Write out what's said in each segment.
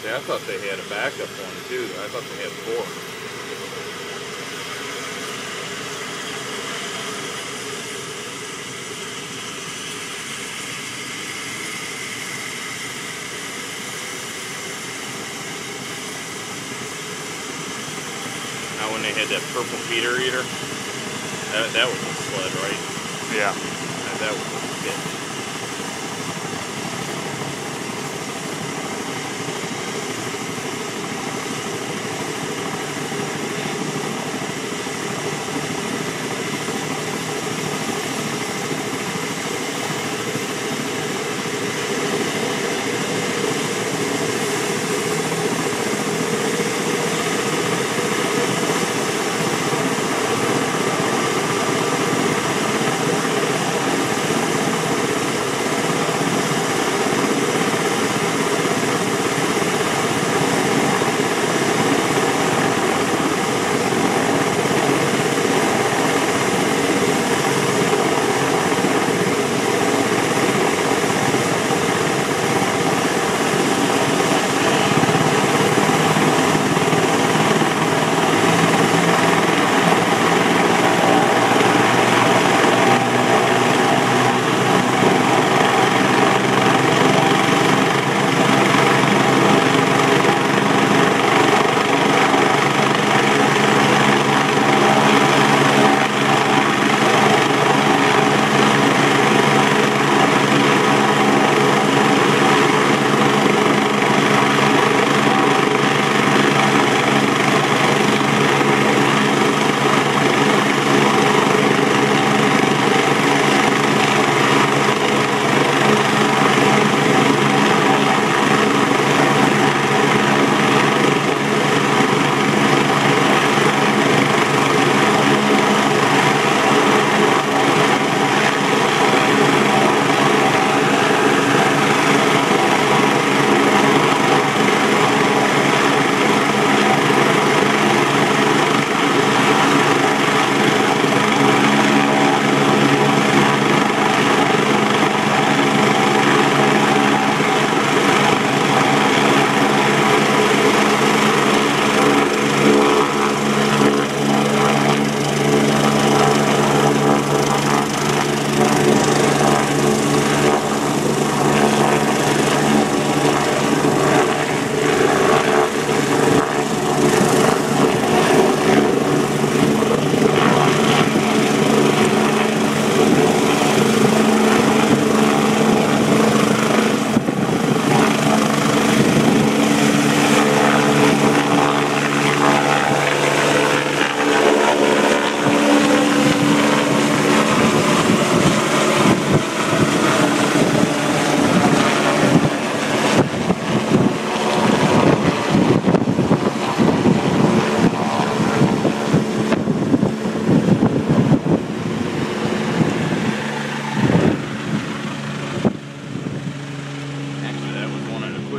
See, I thought they had a backup one too. I thought they had four. Now when they had that purple feeder eater, that, that was a sled, right? Yeah. That, that was a bitch.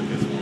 porque